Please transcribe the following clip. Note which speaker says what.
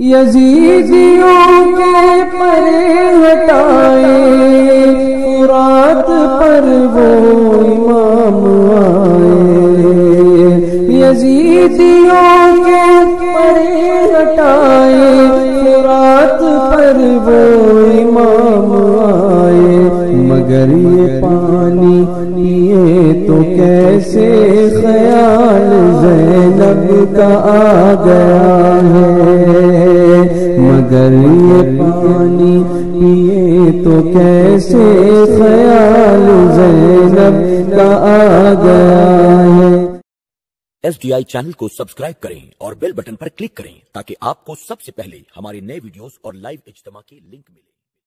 Speaker 1: یزیدیوں کے پرے ہٹائے فرات پر وہ امام آئے۔ یزیدیوں کے پرے ہٹائے فرات پر وہ امام آئے۔ مگر یہ پانی پیے تو کیسے خیال زینب کا آ گیا ہے؟ अगर ये पानी, पिए तो कैसे ख्याल जैनब का आ गया है।
Speaker 2: एस डी आई चैनल को सब्सक्राइब करें और बेल बटन पर क्लिक करें ताकि आपको सबसे पहले हमारे नए वीडियोस और लाइव इज्तम की लिंक मिले।